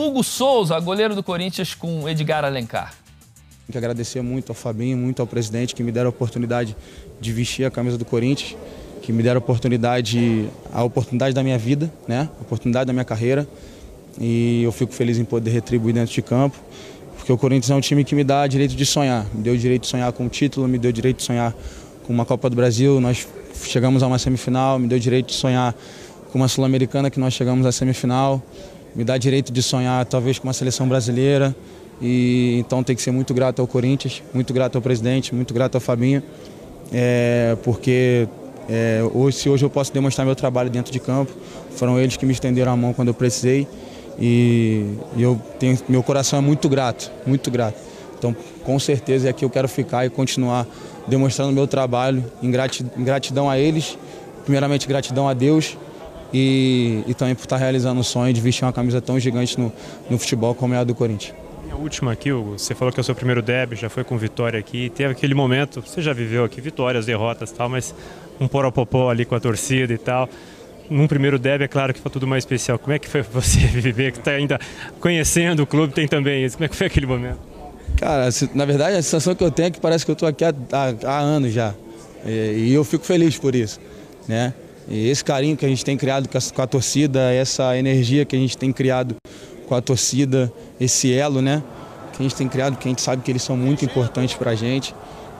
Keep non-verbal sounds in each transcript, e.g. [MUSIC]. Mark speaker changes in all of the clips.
Speaker 1: Hugo Souza, goleiro do Corinthians com Edgar Alencar.
Speaker 2: Tenho que agradecer muito ao Fabinho, muito ao presidente que me deram a oportunidade de vestir a camisa do Corinthians, que me deram a oportunidade, a oportunidade da minha vida, né? A oportunidade da minha carreira. E eu fico feliz em poder retribuir dentro de campo, porque o Corinthians é um time que me dá direito de sonhar. Me deu direito de sonhar com o título, me deu direito de sonhar com uma Copa do Brasil. Nós chegamos a uma semifinal, me deu direito de sonhar com uma Sul-Americana que nós chegamos à semifinal, me dá direito de sonhar talvez com uma seleção brasileira. E então tem que ser muito grato ao Corinthians, muito grato ao presidente, muito grato ao Fabinho, é, porque é, hoje, se hoje eu posso demonstrar meu trabalho dentro de campo, foram eles que me estenderam a mão quando eu precisei e, e eu tenho meu coração é muito grato, muito grato. Então, com certeza é aqui eu quero ficar e continuar demonstrando meu trabalho em gratidão a eles, primeiramente gratidão a Deus e, e também por estar realizando o sonho de vestir uma camisa tão gigante no, no futebol como é a do Corinthians.
Speaker 3: A última aqui, Hugo, você falou que é o seu primeiro deb, já foi com vitória aqui, teve aquele momento, você já viveu aqui vitórias, derrotas e tal, mas um poropopó ali com a torcida e tal. Num primeiro deb, é claro que foi tudo mais especial. Como é que foi [LAUGHS] você viver, que está ainda conhecendo o clube, tem também isso, como é que foi aquele momento?
Speaker 2: Cara, na verdade a sensação que eu tenho é que parece que eu estou aqui há, há, há anos já. E, e eu fico feliz por isso, né? E esse carinho que a gente tem criado com a, torcida, essa energia que a gente tem criado com a torcida, esse elo, né? Que a gente tem criado, que a gente sabe que eles são muito importantes para a gente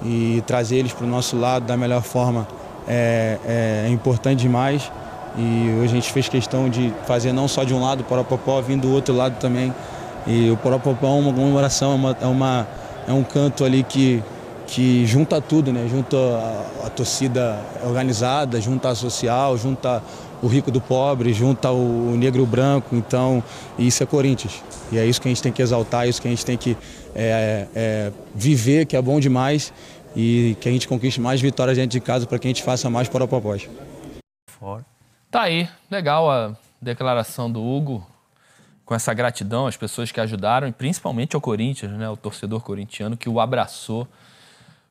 Speaker 2: e trazer eles para o nosso lado da melhor forma é, é, é, importante demais. E hoje a gente fez questão de fazer não só de um lado o Poropopó, vindo do outro lado também. E o Poropopó é uma comemoração, é, uma, é, uma, é um canto ali que que junta tudo, né? Junta a, a, torcida organizada, junta a social, junta o rico do pobre, junta o, o negro e o branco. Então, isso é Corinthians. E é isso que a gente tem que exaltar, é isso que a gente tem que é, é, viver, que é bom demais e que a gente conquiste mais vitórias dentro de casa para que a gente faça mais para a proposta.
Speaker 1: Tá aí, legal a declaração do Hugo com essa gratidão às pessoas que ajudaram e principalmente ao Corinthians, né, o torcedor corintiano que o abraçou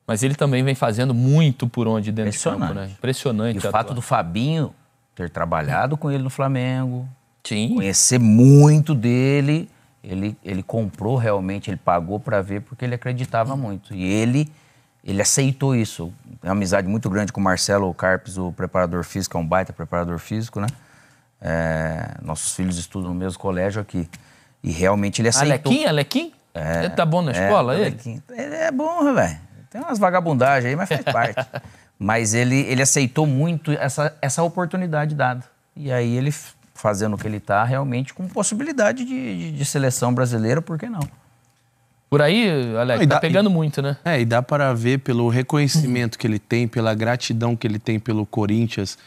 Speaker 1: mas ele também vem fazendo muito por onde dentro de campo, né? Impressionante.
Speaker 4: E o fato do Fabinho ter trabalhado com ele no Flamengo,
Speaker 1: Sim.
Speaker 4: conhecer muito dele, ele, ele comprou realmente, ele pagou para ver porque ele acreditava muito. E ele ele aceitou isso. Tem uma amizade muito grande com o Marcelo Carpes, o preparador físico, é um baita preparador físico, né? É, nossos filhos estudam no mesmo colégio aqui. E realmente ele aceitou.
Speaker 1: Alequim, Alequim? É, ele tá bom na é, escola, é, ele?
Speaker 4: Ele é bom, velho. Tem umas vagabundagens aí, mas faz parte. [LAUGHS] mas ele, ele aceitou muito essa, essa oportunidade dada. E aí ele, fazendo o que ele está, realmente com possibilidade de, de, de, seleção brasileira, por que não?
Speaker 1: Por aí, Alex, está pegando e, muito, né?
Speaker 5: É, e dá para ver pelo reconhecimento que ele tem, pela gratidão que ele tem pelo Corinthians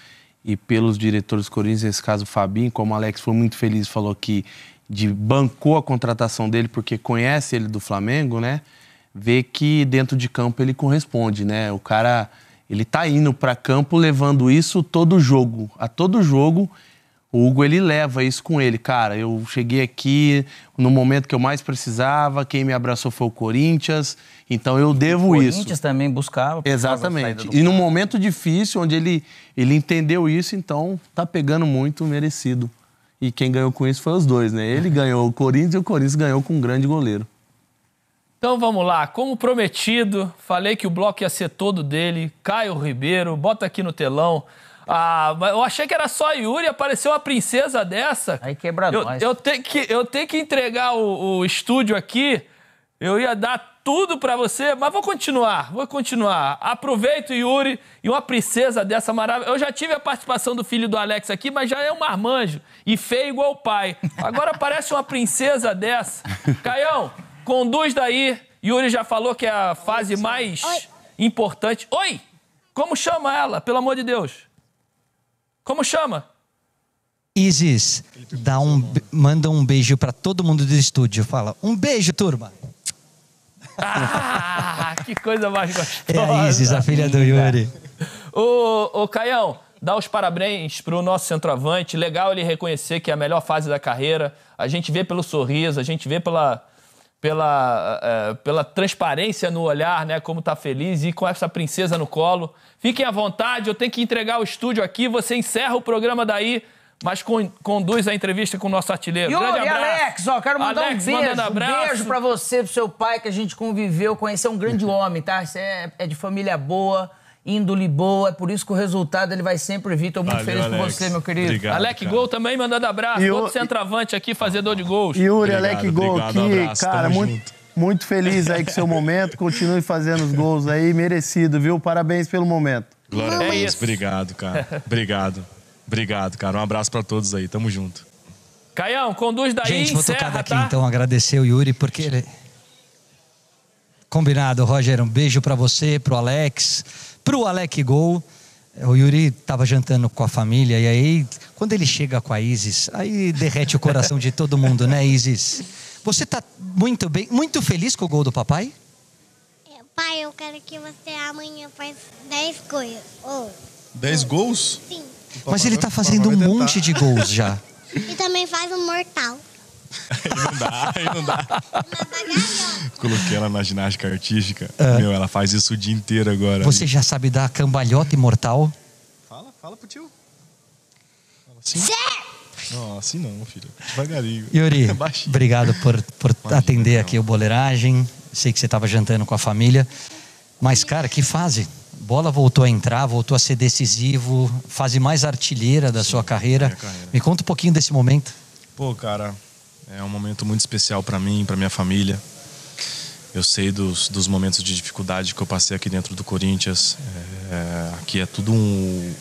Speaker 5: e pelos diretores do Corinthians, nesse caso o Fabinho, como o Alex foi muito feliz, falou que de bancou a contratação dele porque conhece ele do Flamengo, né? Vê que dentro de campo ele corresponde, né? O cara, ele tá indo para campo levando isso todo jogo. A todo jogo, o Hugo ele leva isso com ele. Cara, eu cheguei aqui no momento que eu mais precisava, quem me abraçou foi o Corinthians, então eu devo isso. O
Speaker 4: Corinthians também buscava.
Speaker 5: Exatamente. E num momento difícil, onde ele, ele entendeu isso, então tá pegando muito merecido. E quem ganhou com isso foi os dois, né? Ele ganhou o Corinthians e o Corinthians ganhou com um grande goleiro.
Speaker 1: Então vamos lá, como prometido, falei que o bloco ia ser todo dele. Caio Ribeiro, bota aqui no telão. Ah, eu achei que era só Yuri, apareceu uma princesa dessa.
Speaker 4: Aí quebra
Speaker 1: eu,
Speaker 4: nós.
Speaker 1: Eu tenho que, eu tenho que entregar o, o estúdio aqui. Eu ia dar tudo para você, mas vou continuar, vou continuar. Aproveito, Yuri, e uma princesa dessa maravilha. Eu já tive a participação do filho do Alex aqui, mas já é um marmanjo e feio igual o pai. Agora [LAUGHS] parece uma princesa dessa. Caião, Conduz daí. Yuri já falou que é a fase mais Oi. importante. Oi! Como chama ela, pelo amor de Deus? Como chama?
Speaker 6: Isis, dá um, manda um beijo para todo mundo do estúdio. Fala, um beijo, turma.
Speaker 1: Ah, [LAUGHS] que coisa mais gostosa.
Speaker 6: É a Isis, a filha do Yuri.
Speaker 1: Ô, ô Caião, dá os parabéns pro nosso centroavante. Legal ele reconhecer que é a melhor fase da carreira. A gente vê pelo sorriso, a gente vê pela pela, uh, pela transparência no olhar, né? Como tá feliz e com essa princesa no colo. Fiquem à vontade, eu tenho que entregar o estúdio aqui. Você encerra o programa daí. mas con- conduz a entrevista com o nosso artilheiro.
Speaker 4: Yuri,
Speaker 1: Grande abraço.
Speaker 4: Alex, ó, quero mandar
Speaker 1: Alex,
Speaker 4: um beijo. Um beijo pra você, pro seu pai, que a gente conviveu, conheceu um grande [LAUGHS] homem, tá? Você é, é de família boa, índole boa, é por isso que o resultado ele vai sempre vir. Tô muito
Speaker 7: Valeu,
Speaker 4: feliz
Speaker 7: Alex.
Speaker 4: você, meu querido.
Speaker 7: Obrigado.
Speaker 1: Alec
Speaker 7: cara.
Speaker 1: Gol também mandando abraço.
Speaker 8: E
Speaker 1: Outro centroavante aqui, fazedor de gols.
Speaker 8: Yuri,
Speaker 7: Obrigado,
Speaker 8: Alec Gol
Speaker 7: obrigado,
Speaker 8: aqui,
Speaker 7: abraço,
Speaker 8: cara, muito,
Speaker 7: junto.
Speaker 8: muito feliz aí com o seu momento. Continue fazendo os gols aí, merecido, viu? Parabéns pelo momento.
Speaker 7: Glória a
Speaker 1: É
Speaker 7: Deus. Obrigado, cara. Obrigado. Obrigado, cara. Um abraço pra todos aí. Tamo junto.
Speaker 1: Caião, conduz daí,
Speaker 6: Gente, vou
Speaker 1: encerra,
Speaker 6: tocar daqui
Speaker 1: tá?
Speaker 6: então, agradecer o Yuri, porque ele. Combinado, Roger. Um beijo pra você, pro Alex, pro Alec Gol. O Yuri tava jantando com a família e aí, quando ele chega com a Isis, aí derrete o coração de todo mundo, né, Isis? Você tá muito bem, muito feliz com o gol do papai?
Speaker 9: É, Pai, eu quero que você amanhã faça 10 coisas. Oh,
Speaker 10: 10 gols?
Speaker 9: sim.
Speaker 6: Mas ele tá fazendo um monte de gols já. [LAUGHS]
Speaker 9: E também faz um mortal.
Speaker 7: Não dá, aí não dá. Coloquei ela na ginástica artística. Meu, ela faz isso o dia inteiro agora.
Speaker 6: Você já sabe dar cambalhota imortal?
Speaker 7: Fala, fala pro tio. Fala assim.
Speaker 9: Certo!
Speaker 7: Não, assim não, filho. Devagarinho.
Speaker 6: Yuri, [LAUGHS] obrigado por, por
Speaker 7: Imagina,
Speaker 6: atender
Speaker 7: não.
Speaker 6: aqui o Boleiragem. Sei que você estava jantando com a família. Mas, cara, que fase. Bola voltou a entrar, voltou a ser decisivo, fase mais artilheira da sua carreira.
Speaker 7: carreira.
Speaker 6: Me conta um pouquinho desse momento.
Speaker 7: Pô, cara, é um momento muito especial pra mim, pra minha família. Eu sei dos, dos momentos de dificuldade que eu passei aqui dentro do Corinthians. É, aqui é tudo um,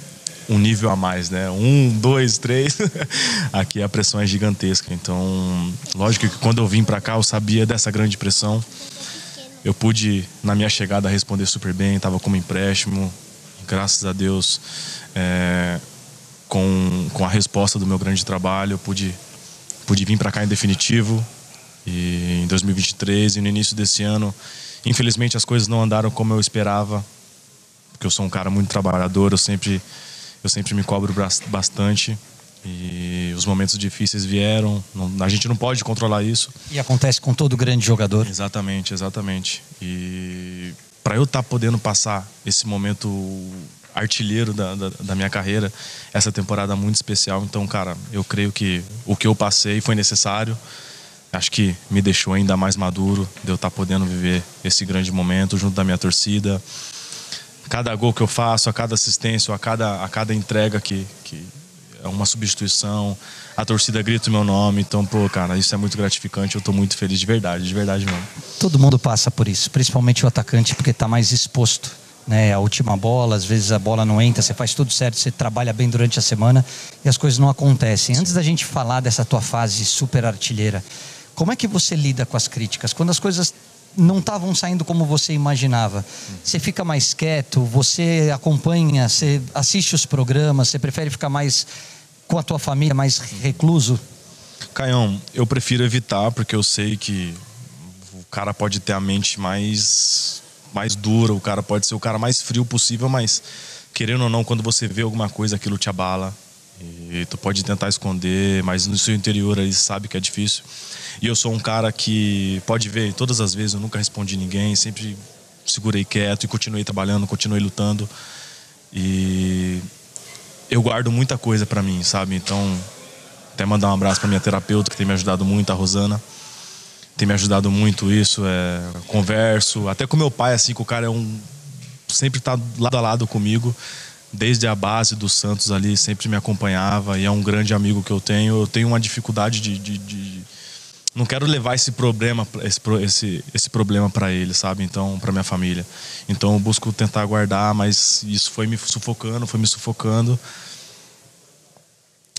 Speaker 7: um nível a mais, né? Um, dois, três. [LAUGHS] aqui a pressão é gigantesca. Então, lógico que quando eu vim pra cá, eu sabia dessa grande pressão. Eu pude, na minha chegada, responder super bem. Estava como empréstimo. Graças a Deus, é, com, com a resposta do meu grande trabalho, eu pude, pude vir para cá em definitivo. E em 2023 e no início desse ano, infelizmente as coisas não andaram como eu esperava, porque eu sou um cara muito trabalhador, eu sempre eu sempre me cobro bastante e os momentos difíceis vieram, não- a gente não pode controlar isso.
Speaker 6: E acontece com todo grande jogador.
Speaker 7: Exatamente, exatamente. E para eu estar podendo passar esse momento artilheiro da, da, da minha carreira, essa temporada muito especial. Então, cara, eu creio que o que eu passei foi necessário. Acho que me deixou ainda mais maduro de eu estar podendo viver esse grande momento junto da minha torcida. Cada gol que eu faço, a cada assistência, a cada, a cada entrega que, que é uma substituição, a torcida grita o meu nome. Então, pô, cara, isso é muito gratificante. Eu tô muito feliz de verdade, de verdade mesmo.
Speaker 6: Todo mundo passa por isso, principalmente o atacante, porque está mais exposto. Né? A última bola, às vezes a bola não entra, você faz tudo certo, você trabalha bem durante a semana e as coisas não acontecem. Antes da gente falar dessa tua fase super artilheira, como é que você lida com as críticas? Quando as coisas não estavam saindo como você imaginava, você fica mais quieto, você acompanha, você assiste os programas, você prefere ficar mais com a tua família, mais recluso?
Speaker 7: Caião, eu prefiro evitar porque eu sei que o cara pode ter a mente mais mais dura, o cara pode ser o cara mais frio possível, mas querendo ou não, quando você vê alguma coisa, aquilo te abala. E tu pode tentar esconder, mas no seu interior aí sabe que é difícil. E eu sou um cara que pode ver, todas as vezes eu nunca respondi ninguém, sempre segurei quieto e continuei trabalhando, continuei lutando. E eu guardo muita coisa pra mim, sabe? Então, até mandar um abraço pra minha terapeuta que tem me ajudado muito, a Rosana. Tem me ajudado muito isso, é, converso, até com meu pai assim, que o cara é um sempre tá lado a lado comigo, desde a base do Santos ali, sempre me acompanhava e é um grande amigo que eu tenho. Eu tenho uma dificuldade de, de- de- não quero levar esse problema esse, esse, esse problema para ele, sabe? Então, para minha família. Então, eu busco tentar guardar, mas isso foi me sufocando, foi me sufocando.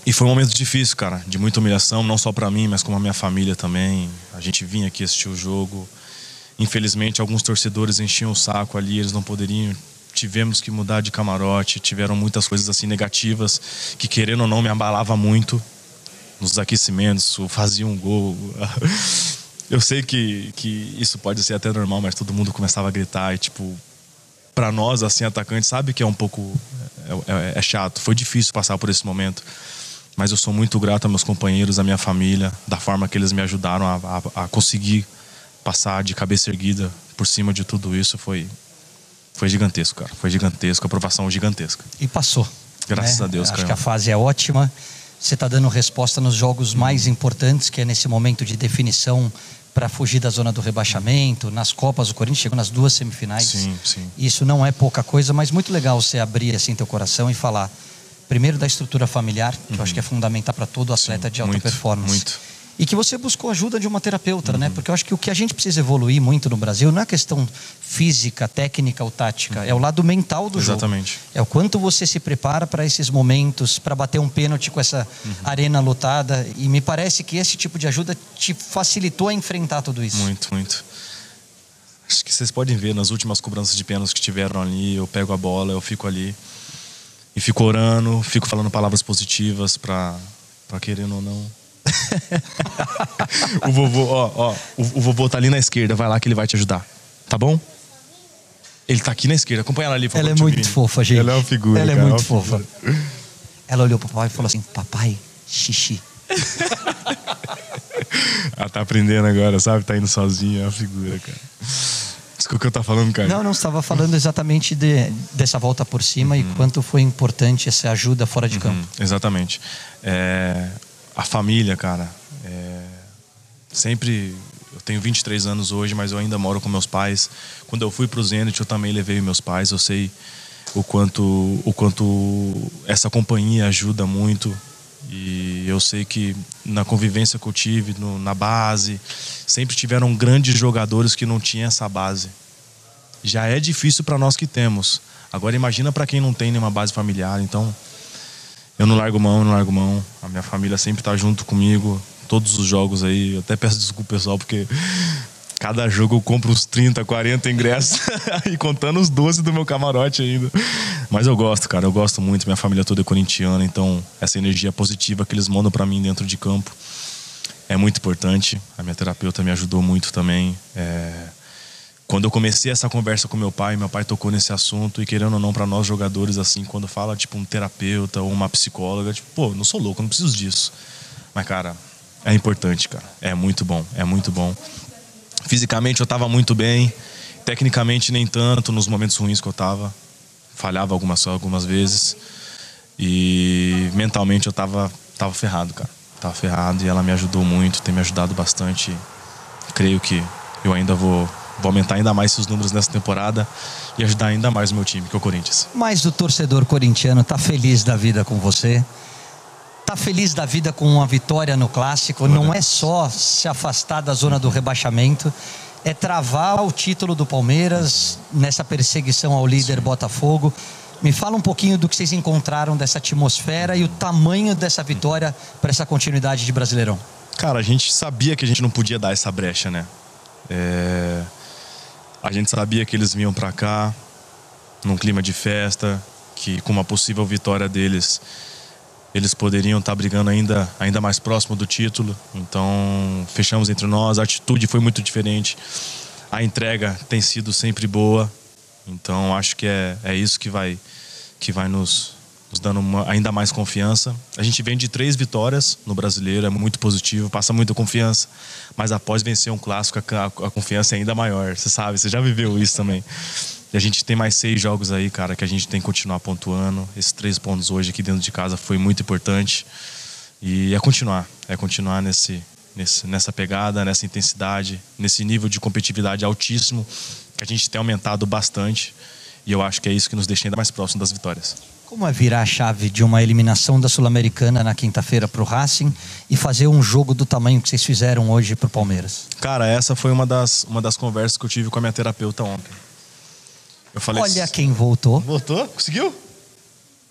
Speaker 7: E foi um momento difícil, cara, de muita humilhação, não só para mim, mas como a minha família também. A gente vinha aqui assistir o jogo. Infelizmente, alguns torcedores enchiam o saco ali, eles não poderiam. Tivemos que mudar de camarote, tiveram muitas coisas assim negativas que querendo ou não me abalava muito nos aquecimentos, fazia um gol. [LAUGHS] Eu sei que, que isso pode ser até normal, mas todo mundo começava a gritar e tipo, para nós assim atacantes, sabe que é um pouco é, é- é chato. Foi difícil passar por esse momento, mas eu sou muito grato a meus companheiros, à minha família, da forma que eles me ajudaram a, a- a conseguir passar de cabeça erguida por cima de tudo isso. Foi foi gigantesco, cara. Foi gigantesco, aprovação gigantesca.
Speaker 6: E passou.
Speaker 7: Graças
Speaker 6: né?
Speaker 7: a Deus,
Speaker 6: Acho
Speaker 7: cara.
Speaker 6: que a fase é ótima. você está dando resposta nos jogos mais importantes, que é nesse momento de definição para fugir da zona do rebaixamento. Nas Copas, o Corinthians chegou nas duas semifinais.
Speaker 7: Sim, sim.
Speaker 6: Isso não é pouca coisa, mas muito legal você abrir assim teu coração e falar primeiro da estrutura familiar, que eu acho que é fundamental para todo atleta de alta
Speaker 7: muito,
Speaker 6: performance.
Speaker 7: muito.
Speaker 6: E que você buscou ajuda de uma terapeuta, né? Porque eu acho que o que a gente precisa evoluir muito no Brasil não é questão física, técnica ou tática, é o lado mental do jogo.
Speaker 7: Exatamente.
Speaker 6: É o quanto você se prepara para esses momentos, para bater um pênalti com essa arena lotada. E me parece que esse tipo de ajuda te facilitou a enfrentar tudo isso.
Speaker 7: Muito, muito. Acho que vocês podem ver nas últimas cobranças de pênaltis que tiveram ali, eu pego a bola, eu fico ali e fico orando, fico falando palavras positivas para para querendo ou não. [LAUGHS] o vovô, ó, ó, o, o vovô tá ali na esquerda, vai lá que ele vai te ajudar. Tá bom? Ele tá aqui na esquerda, acompanha ela ali,
Speaker 6: Ela é muito fofa, gente.
Speaker 7: Ela é uma figura.
Speaker 6: Ela é
Speaker 7: cara,
Speaker 6: muito
Speaker 7: uma
Speaker 6: fofa.
Speaker 7: figura.
Speaker 6: Ela olhou pro papai e falou assim: Papai, xixi. [LAUGHS]
Speaker 7: Ela tá aprendendo agora, sabe? Tá indo sozinha, é uma figura, cara. Desculpa o que eu tá falando, cara.
Speaker 6: Não, não estava falando exatamente de, dessa volta por cima
Speaker 7: Uhum.
Speaker 6: e quanto foi importante essa ajuda fora de campo.
Speaker 7: Exatamente. É, a família, cara. é, sempre. Eu tenho 23 anos hoje, mas eu ainda moro com meus pais. Quando eu fui pro Zenit, eu também levei meus pais. Eu sei o quanto, o quanto essa companhia ajuda muito. E eu sei que na convivência que eu tive, no- na base, sempre tiveram grandes jogadores que não tinham essa base. Já é difícil para nós que temos. Agora imagina para quem não tem nenhuma base familiar. Então, eu não largo mão, não largo mão. A minha família sempre tá junto comigo, todos os jogos aí. Eu até peço desculpa, pessoal, porque cada jogo eu compro uns 30, 40 ingressos [LAUGHS] e contando os 12 do meu camarote ainda. Mas eu gosto, cara, eu gosto muito. Minha família toda é corintiana, então essa energia positiva que eles mandam para mim dentro de campo é muito importante. A minha terapeuta me ajudou muito também. É, Quando eu comecei essa conversa com meu pai, meu pai tocou nesse assunto e querendo ou não para nós jogadores assim, quando fala tipo um terapeuta ou uma psicóloga, tipo, pô, não sou louco, não preciso disso. Mas cara, é importante, cara. É muito bom, é muito bom. Fisicamente eu tava muito bem, tecnicamente nem tanto nos momentos ruins que eu tava. Falhava algumas algumas vezes. E mentalmente eu tava tava ferrado, cara. Tava ferrado e ela me ajudou muito, tem me ajudado bastante. Creio que eu ainda vou vou aumentar ainda mais esses números nessa temporada e ajudar ainda mais o meu time, que é o Corinthians.
Speaker 6: Mas o torcedor corintiano tá feliz da vida com você. Tá feliz da vida com uma vitória no clássico. Não é só se afastar da zona do rebaixamento, é travar o título do Palmeiras nessa perseguição ao líder Botafogo. Me fala um pouquinho do que vocês encontraram dessa atmosfera e o tamanho dessa vitória para essa continuidade de Brasileirão.
Speaker 7: Cara, a gente sabia que a gente não podia dar essa brecha, né? É, A gente sabia que eles vinham pra cá num clima de festa, que com uma possível vitória deles, eles poderiam estar brigando ainda, ainda mais próximo do título. Então, fechamos entre nós, a atitude foi muito diferente. A entrega tem sido sempre boa. Então, acho que é, é isso que vai, que vai nos, nos dando uma- ainda mais confiança. A gente vem de três vitórias no brasileiro, é muito positivo, passa muita confiança. Mas após vencer um clássico, a, a confiança é ainda maior. Você sabe, você já viveu isso também. E a gente tem mais seis jogos aí, cara, que a gente tem que continuar pontuando. Esses três pontos hoje aqui dentro de casa foi muito importante. E é continuar, é continuar nesse, nesse, nessa pegada, nessa intensidade, nesse nível de competitividade altíssimo que a gente tem aumentado bastante. E eu acho que é isso que nos deixa ainda mais próximo das vitórias.
Speaker 6: Como é virar a chave de uma eliminação da Sul-Americana na quinta-feira para o Racing e fazer um jogo do tamanho que vocês fizeram hoje para o Palmeiras?
Speaker 7: Cara, essa foi uma das, uma das conversas que eu tive com a minha terapeuta ontem. Eu falei
Speaker 6: Olha quem voltou.
Speaker 7: Voltou? Conseguiu?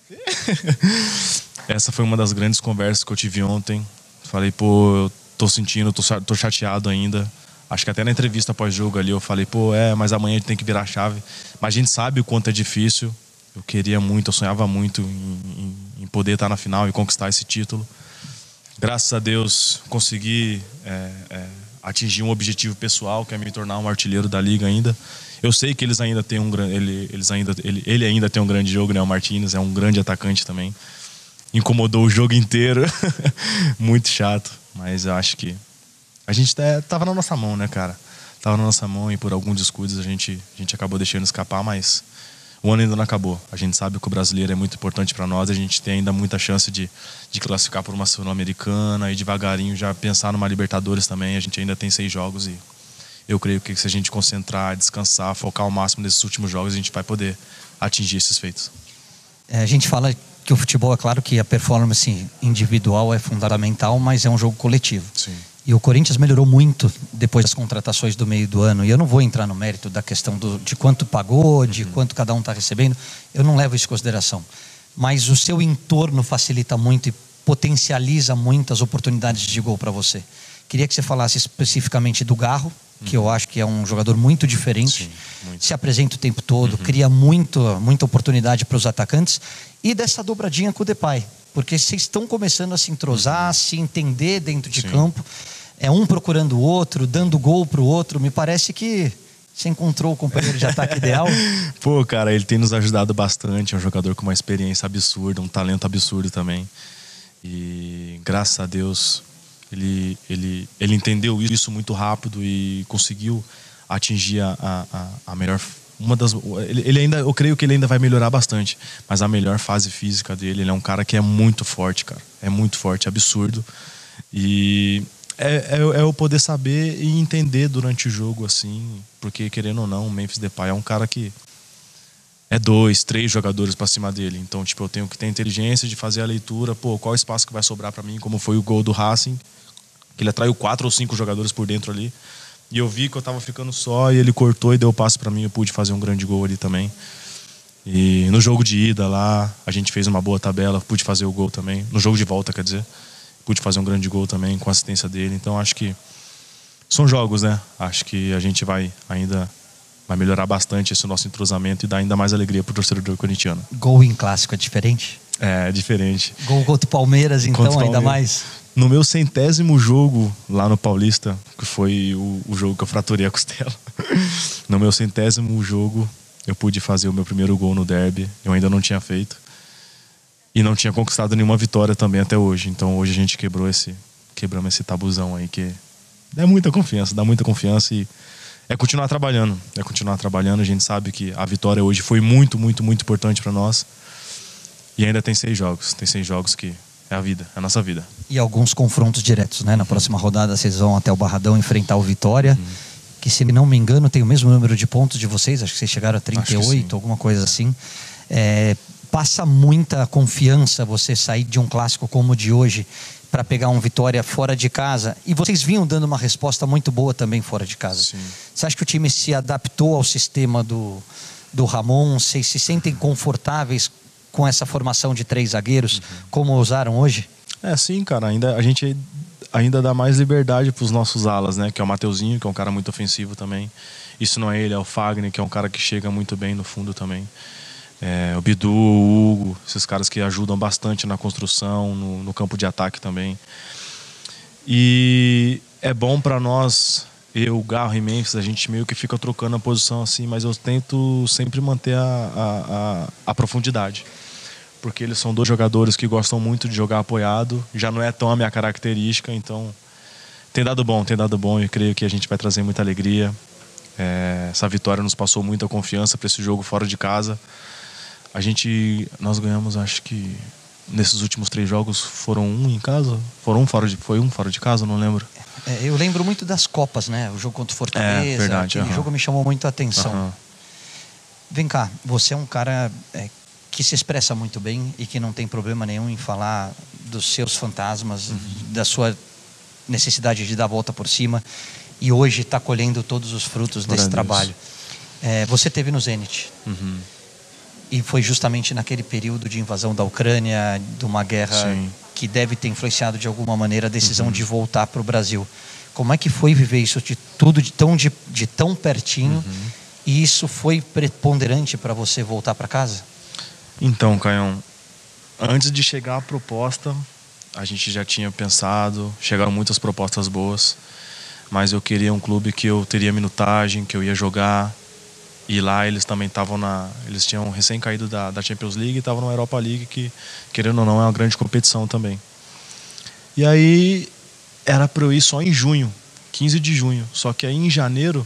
Speaker 7: [LAUGHS] Essa foi uma das grandes conversas que eu tive ontem. Falei, pô, eu tô sentindo, tô, tô chateado ainda. Acho que até na entrevista pós-jogo ali eu falei, pô, é, mas amanhã a gente tem que virar a chave. Mas a gente sabe o quanto é difícil. Eu queria muito, eu sonhava muito em, em- em poder estar na final e conquistar esse título. Graças a Deus consegui é, é, atingir um objetivo pessoal, que é me tornar um artilheiro da liga ainda. Eu sei que eles ainda têm um ele, eles ainda ele, ele ainda tem um grande jogo, né? O Martins é um grande atacante também. Incomodou o jogo inteiro, [LAUGHS] muito chato, mas eu acho que a gente tá- tava na nossa mão, né, cara? Tava na nossa mão e por alguns descuidos a gente a gente acabou deixando escapar, mas o ano ainda não acabou. A gente sabe que o brasileiro é muito importante para nós, a gente tem ainda muita chance de, de classificar por uma Sul-Americana e devagarinho já pensar numa Libertadores também. A gente ainda tem seis jogos e eu creio que se a gente concentrar, descansar, focar ao máximo nesses últimos jogos, a gente vai poder atingir esses feitos.
Speaker 6: É, a gente fala que o futebol, é claro que a performance individual é fundamental, mas é um jogo coletivo.
Speaker 7: Sim.
Speaker 6: E o Corinthians melhorou muito depois das contratações do meio do ano. E eu não vou entrar no mérito da questão do, de quanto pagou, de quanto cada um está recebendo. Eu não levo isso em consideração. Mas o seu entorno facilita muito e potencializa muitas oportunidades de gol para você. Queria que você falasse especificamente do Garro, que eu acho que é um jogador muito diferente. Se apresenta o tempo todo, cria muito, muita oportunidade para os atacantes. E dessa dobradinha com o Depay. Porque vocês estão começando a se entrosar, se entender dentro de
Speaker 7: Sim.
Speaker 6: campo. É um procurando o outro, dando gol para o outro. Me parece que você encontrou o companheiro de ataque ideal. [LAUGHS]
Speaker 7: Pô, cara, ele tem nos ajudado bastante. É um jogador com uma experiência absurda, um talento absurdo também. E graças a Deus ele, ele, ele entendeu isso muito rápido e conseguiu atingir a, a, a- melhor. Uma das, ele, ele ainda, eu creio que ele ainda vai melhorar bastante, mas a melhor fase física dele, ele é um cara que é muito forte, cara. É muito forte, absurdo. E é, é, é eu poder saber e entender durante o jogo, assim, porque querendo ou não, o Memphis Depay é um cara que é dois, três jogadores pra cima dele. Então, tipo, eu tenho que ter inteligência de fazer a leitura, pô, qual espaço que vai sobrar pra mim, como foi o gol do Racing, que ele atraiu quatro ou cinco jogadores por dentro ali. E eu vi que eu tava ficando só e ele cortou e deu o passe pra mim, eu pude fazer um grande gol ali também. E no jogo de ida lá, a gente fez uma boa tabela, pude fazer o gol também. No jogo de volta, quer dizer, pude fazer um grande gol também com a assistência dele. Então, acho que são jogos, né? Acho que a gente vai ainda vai melhorar bastante esse nosso entrosamento e dar ainda mais alegria pro torcedor corintiano.
Speaker 6: Gol em clássico é diferente?
Speaker 7: É, é diferente.
Speaker 6: Gol contra o Palmeiras, então,
Speaker 7: o
Speaker 6: ainda
Speaker 7: Palmeiras.
Speaker 6: mais.
Speaker 7: No meu centésimo jogo lá no Paulista, que foi o, o jogo que eu fraturei a costela, [LAUGHS] no meu centésimo jogo eu pude fazer o meu primeiro gol no derby. Eu ainda não tinha feito. E não tinha conquistado nenhuma vitória também até hoje. Então hoje a gente quebrou esse, quebramos esse tabuzão aí que dá muita confiança, dá muita confiança e é continuar trabalhando, é continuar trabalhando. A gente sabe que a vitória hoje foi muito, muito, muito importante para nós. E ainda tem seis jogos, tem seis jogos que é a vida, é a nossa vida.
Speaker 6: E alguns confrontos diretos, né? Na próxima rodada vocês vão até o Barradão enfrentar o Vitória,
Speaker 7: Uhum.
Speaker 6: que se não me engano tem o mesmo número de pontos de vocês, acho que vocês chegaram a
Speaker 7: Acho que
Speaker 6: 38,
Speaker 7: sim.
Speaker 6: alguma coisa assim. É, passa muita confiança você sair de um clássico como o de hoje para pegar um Vitória fora de casa. E vocês vinham dando uma resposta muito boa também fora de casa.
Speaker 7: Sim.
Speaker 6: Você acha que o time se adaptou ao sistema do, do Ramon? Vocês se sentem confortáveis com essa formação de três zagueiros, como usaram hoje?
Speaker 7: É, sim, cara. Ainda, a gente ainda dá mais liberdade para os nossos alas, né? Que é o Mateuzinho, que é um cara muito ofensivo também. Isso não é ele, é o Fagner, que é um cara que chega muito bem no fundo também. É, o Bidu, o Hugo, esses caras que ajudam bastante na construção, no, no campo de ataque também. E é bom para nós, eu, Garro e Memphis, a gente meio que fica trocando a posição assim, mas eu tento sempre manter a, a, a, a profundidade porque eles são dois jogadores que gostam muito de jogar apoiado. Já não é tão a minha característica, então tem dado bom, tem dado bom e creio que a gente vai trazer muita alegria. É, essa vitória nos passou muita confiança para esse jogo fora de casa. A gente, nós ganhamos, acho que nesses últimos três jogos foram um em casa, foram um fora de, foi um fora de casa, não lembro.
Speaker 6: É, eu lembro muito das Copas, né? O jogo contra o Fortaleza.
Speaker 7: É, verdade,
Speaker 6: aquele jogo me chamou muito a atenção. Vem cá, você é um cara é, que se expressa muito bem e que não tem problema nenhum em falar dos seus fantasmas,
Speaker 7: Uhum.
Speaker 6: da sua necessidade de dar a volta por cima e hoje está colhendo todos os frutos desse trabalho. É, você teve no Zenit
Speaker 7: Uhum.
Speaker 6: e foi justamente naquele período de invasão da Ucrânia, de uma guerra
Speaker 7: Sim. Uhum.
Speaker 6: que deve ter influenciado de alguma maneira a decisão de voltar para o Brasil. Como é que foi viver isso de tudo de tão, de, de tão pertinho
Speaker 7: Uhum.
Speaker 6: e isso foi preponderante para você voltar para casa?
Speaker 7: Então, Caião, antes de chegar a proposta, a gente já tinha pensado, chegaram muitas propostas boas, mas eu queria um clube que eu teria minutagem, que eu ia jogar. E lá eles também estavam na. Eles tinham recém caído da, da Champions League e estavam na Europa League, que, querendo ou não, é uma grande competição também. E aí era para eu ir só em junho, 15 de junho. Só que aí em janeiro,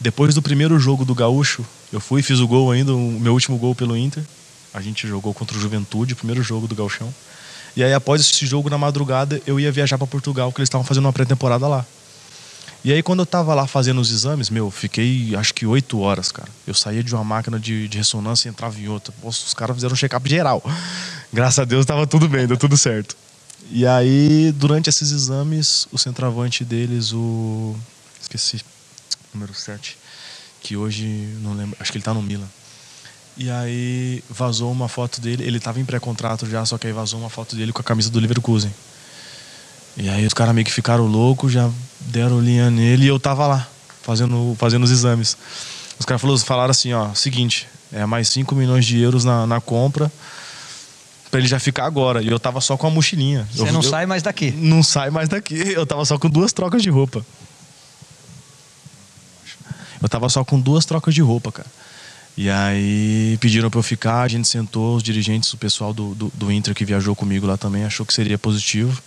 Speaker 7: depois do primeiro jogo do Gaúcho, Eu fui, fiz o gol ainda, o meu último gol pelo Inter. A gente jogou contra o Juventude, o primeiro jogo do Galchão. E aí, após esse jogo, na madrugada, eu ia viajar para Portugal, porque eles estavam fazendo uma pré-temporada lá. E aí, quando eu tava lá fazendo os exames, meu, fiquei acho que oito horas, cara. Eu saía de uma máquina de, de ressonância e entrava em outra. Poxa, os caras fizeram um check-up geral. Graças a Deus tava tudo bem, deu tudo certo. E aí, durante esses exames, o centroavante deles, o. Esqueci. Número 7. Que hoje, não lembro. Acho que ele tá no Milan. E aí vazou uma foto dele. Ele tava em pré-contrato já, só que aí vazou uma foto dele com a camisa do Leverkusen. E aí os caras meio que ficaram loucos, já deram linha nele e eu tava lá, fazendo, fazendo os exames. Os caras falaram, assim, ó, seguinte, é mais 5 milhões de euros na, na compra pra ele já ficar agora. E eu tava só com a mochilinha.
Speaker 6: Você
Speaker 7: eu,
Speaker 6: não
Speaker 7: eu,
Speaker 6: sai mais daqui.
Speaker 7: Não sai mais daqui. Eu tava só com duas trocas de roupa. Eu tava só com duas trocas de roupa, cara. E aí pediram para eu ficar, a gente sentou, os dirigentes, o pessoal do, do, do, Inter que viajou comigo lá também achou que seria positivo.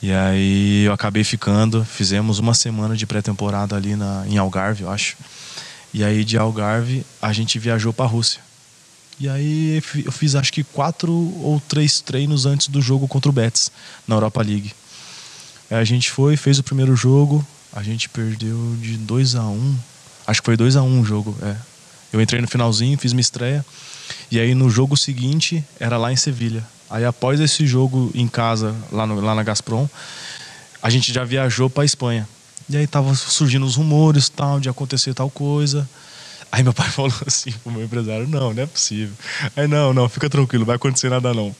Speaker 7: E aí eu acabei ficando, fizemos uma semana de pré-temporada ali na, em Algarve, eu acho. E aí de Algarve a gente viajou para a Rússia. E aí eu fiz acho que quatro ou três treinos antes do jogo contra o Betis na Europa League. Aí a gente foi, fez o primeiro jogo, a gente perdeu de 2 a 1 um. Acho que foi 2 a 1 um o jogo, é. Eu entrei no finalzinho, fiz minha estreia. E aí no jogo seguinte era lá em Sevilha. Aí após esse jogo em casa, lá, no, lá na Gazprom, a gente já viajou para Espanha. E aí tava surgindo os rumores tal, de acontecer tal coisa. Aí meu pai [LAUGHS] falou assim pro meu empresário, não, não é possível. Aí, não, não, fica tranquilo, vai acontecer nada não.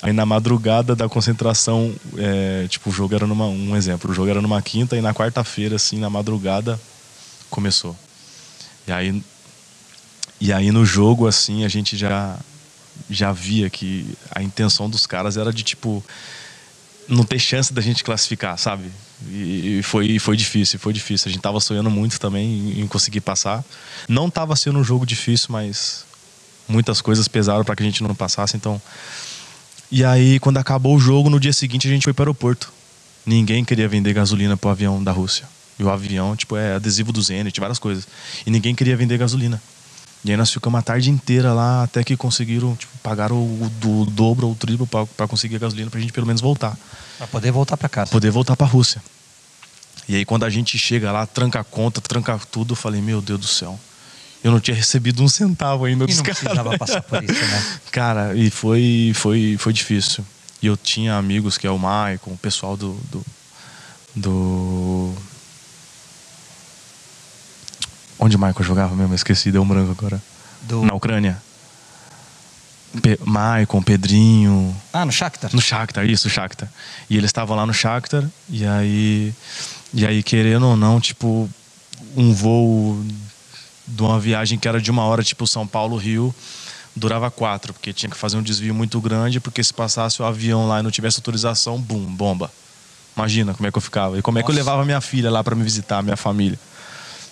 Speaker 7: Aí na madrugada da concentração, é, tipo, o jogo era numa, um exemplo, o jogo era numa quinta e na quarta-feira, assim, na madrugada, começou. E aí e aí no jogo, assim, a gente já, já via que a intenção dos caras era de, tipo, não ter chance da gente classificar, sabe? E foi, foi difícil, foi difícil. A gente tava sonhando muito também em conseguir passar. Não tava sendo um jogo difícil, mas muitas coisas pesaram para que a gente não passasse, então... E aí, quando acabou o jogo, no dia seguinte a gente foi para o aeroporto. Ninguém queria vender gasolina pro avião da Rússia. E o avião, tipo, é adesivo do Zenit, várias coisas. E ninguém queria vender gasolina. E aí nós ficamos a tarde inteira lá até que conseguiram, tipo, pagar o, o dobro ou o triplo para conseguir a gasolina pra gente pelo menos voltar.
Speaker 6: Pra poder voltar para casa.
Speaker 7: Poder voltar pra Rússia. E aí quando a gente chega lá, tranca a conta, tranca tudo, eu falei, meu Deus do céu. Eu não tinha recebido um centavo ainda
Speaker 6: E
Speaker 7: dos
Speaker 6: não precisava passar por isso, né? [LAUGHS]
Speaker 7: Cara, e foi, foi, foi difícil. E eu tinha amigos que é o Maicon, o pessoal do. do, do... Onde o Maicon jogava mesmo? Esqueci, deu um branco agora.
Speaker 6: Do...
Speaker 7: Na Ucrânia. Pe Maicon, Pedrinho.
Speaker 6: Ah, no Shakhtar?
Speaker 7: No Shakhtar, isso, Shakhtar. E eles estavam lá no Shakhtar, e aí. E aí, querendo ou não, tipo, um voo de uma viagem que era de uma hora, tipo São Paulo-Rio, durava quatro, porque tinha que fazer um desvio muito grande, porque se passasse o avião lá e não tivesse autorização, bum, bomba. Imagina como é que eu ficava. E como é que eu
Speaker 6: Nossa.
Speaker 7: levava minha filha lá para me visitar, minha família.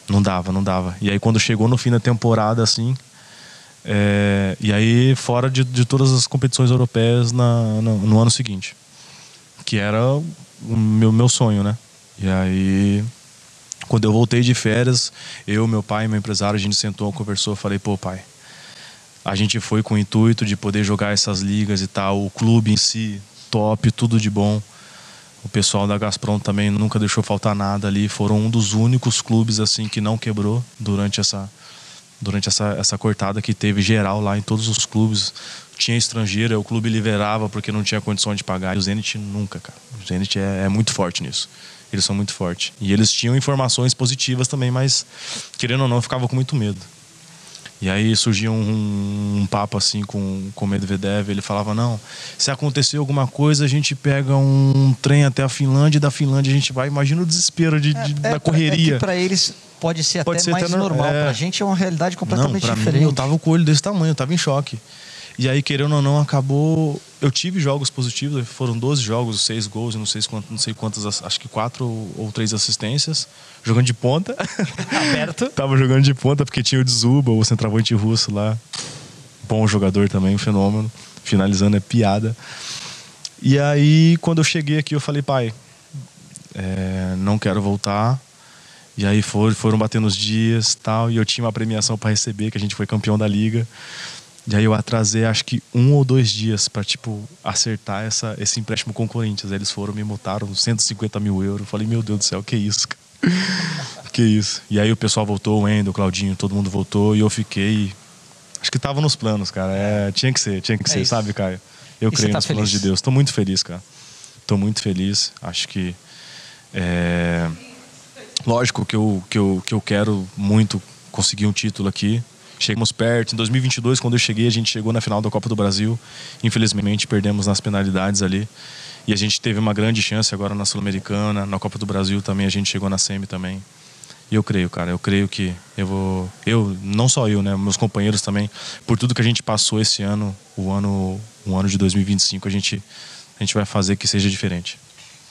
Speaker 7: Não dava, não dava. E aí quando chegou no fim da temporada, assim. é, E aí, fora de, de todas as competições europeias na, no, no ano seguinte. Que era o meu, meu sonho, né? E aí. Quando eu voltei de férias, eu, meu pai meu empresário, a gente sentou, conversou, falei, pô, pai, a gente foi com o intuito de poder jogar essas ligas e tal, o clube em si, top, tudo de bom. O pessoal da Gazprom também nunca deixou faltar nada ali. Foram um dos únicos clubes assim que não quebrou durante essa durante essa, essa cortada que teve geral lá em todos os clubes. Tinha estrangeiro, o clube liberava porque não tinha condição de pagar. E o Zenit nunca, cara. O Zenit é, é muito forte nisso. Eles são muito fortes. E eles tinham informações positivas também, mas querendo ou não, ficava com muito medo. E aí surgia um, um papo assim com, com o Medvedev, ele falava, não, se acontecer alguma coisa, a gente pega um trem até a Finlândia e da Finlândia a gente vai. Imagina o desespero de, de- da correria.
Speaker 6: É que pra eles pode ser
Speaker 7: Pode
Speaker 6: até
Speaker 7: ser
Speaker 6: mais
Speaker 7: até no-
Speaker 6: normal.
Speaker 7: é.
Speaker 6: Pra gente é uma realidade completamente
Speaker 7: não, pra
Speaker 6: diferente.
Speaker 7: Mim, eu tava com o olho desse tamanho, eu tava em choque. E aí, querendo ou não, acabou. Eu tive jogos positivos, foram 12 jogos, 6 gols, não sei quantas, não sei quantas, acho que 4 ou, ou 3 assistências, jogando de ponta. [LAUGHS]
Speaker 6: Aberto.
Speaker 7: Tava jogando de ponta porque tinha o Dzuba, o centroavante russo lá. Bom jogador também, um fenômeno. Finalizando é piada. E aí, quando eu cheguei aqui, eu falei, pai, é, não quero voltar. E aí foram, foram batendo os dias tal. E eu tinha uma premiação para receber, que a gente foi campeão da liga. E aí eu atrasei acho que um ou dois dias para tipo acertar essa, esse empréstimo com o Corinthians. Aí eles foram, me multaram 150 mil euros. Eu falei, meu Deus do céu, que isso, cara? [LAUGHS] que isso. E aí o pessoal voltou, o Wendel, o Claudinho, todo mundo voltou e eu fiquei. Acho que tava nos planos, cara. É, tinha que ser, tinha que
Speaker 6: É
Speaker 7: ser,
Speaker 6: isso.
Speaker 7: sabe, Caio? Eu
Speaker 6: E
Speaker 7: creio
Speaker 6: tá
Speaker 7: nos planos
Speaker 6: feliz?
Speaker 7: de Deus. Tô muito feliz, cara. Tô muito feliz. Acho que. É... Lógico que eu, que, eu, que eu quero muito conseguir um título aqui. Chegamos perto. Em 2022, quando eu cheguei, a gente chegou na final da Copa do Brasil. Infelizmente, perdemos nas penalidades ali. E a gente teve uma grande chance agora na Sul-Americana. Na Copa do Brasil também, a gente chegou na semi também. E eu creio, cara, eu creio que eu vou. Eu, não só eu, né? Meus companheiros também, por tudo que a gente passou esse ano, o ano, o ano de 2025, a gente, a gente vai fazer que seja diferente.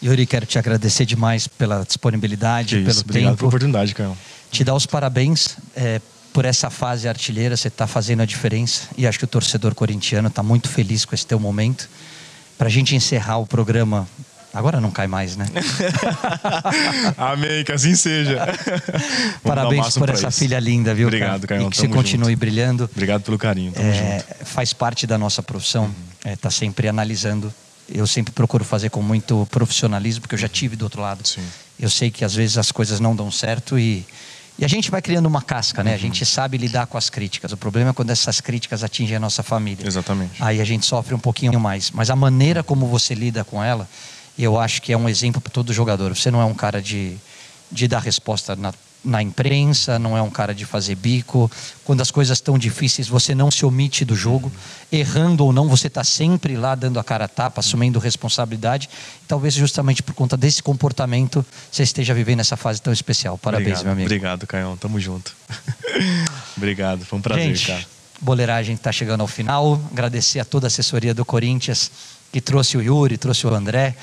Speaker 6: Yuri, quero te agradecer demais pela disponibilidade,
Speaker 7: Que
Speaker 6: pelo
Speaker 7: isso, obrigado
Speaker 6: tempo.
Speaker 7: pela oportunidade, Caio.
Speaker 6: Te dar os parabéns é, por essa fase artilheira, você está fazendo a diferença e acho que o torcedor corintiano está muito feliz com esse teu momento. Para a gente encerrar o programa, agora não cai mais, né? [LAUGHS]
Speaker 7: Amém, que assim seja. [LAUGHS]
Speaker 6: Parabéns por essa
Speaker 7: isso.
Speaker 6: filha linda, viu?
Speaker 7: Obrigado? Caio.
Speaker 6: E que você continue
Speaker 7: junto.
Speaker 6: brilhando.
Speaker 7: Obrigado pelo carinho,
Speaker 6: É, faz parte da nossa profissão, é, tá sempre analisando. Eu sempre procuro fazer com muito profissionalismo, porque eu já tive do outro lado.
Speaker 7: Sim.
Speaker 6: Eu sei que às vezes as coisas não dão certo e, e a gente vai criando uma casca,
Speaker 7: Uhum.
Speaker 6: né? A gente sabe lidar com as críticas. O problema é quando essas críticas atingem a nossa família.
Speaker 7: Exatamente.
Speaker 6: Aí a gente sofre um pouquinho mais. Mas a maneira como você lida com ela, eu acho que é um exemplo para todo jogador. Você não é um cara de, de dar resposta na, na imprensa, não é um cara de fazer bico. Quando as coisas estão difíceis, você não se omite do jogo. Errando ou não, você está sempre lá dando a cara a tapa, assumindo responsabilidade. Talvez justamente por conta desse comportamento você esteja vivendo essa fase tão especial. Parabéns,
Speaker 7: obrigado,
Speaker 6: meu amigo.
Speaker 7: Obrigado, Caião. Tamo junto. [LAUGHS] obrigado, foi um prazer,
Speaker 6: Gente,
Speaker 7: cara.
Speaker 6: boleiragem está chegando ao final. Agradecer a toda a assessoria do Corinthians que trouxe o Yuri, trouxe o André,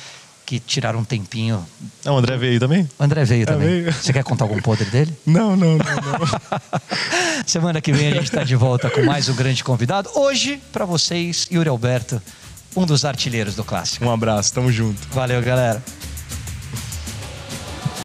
Speaker 6: que tiraram um tempinho.
Speaker 7: Ah, o André veio também?
Speaker 6: O André veio
Speaker 7: Ah,
Speaker 6: também.
Speaker 7: veio.
Speaker 6: Você quer contar algum podre dele? [LAUGHS]
Speaker 7: Não, não, não, não. [LAUGHS]
Speaker 6: Semana que vem a gente está de volta com mais um grande convidado. Hoje, para vocês, Yuri Alberto, um dos artilheiros do clássico.
Speaker 7: Um abraço, tamo junto.
Speaker 6: Valeu, galera.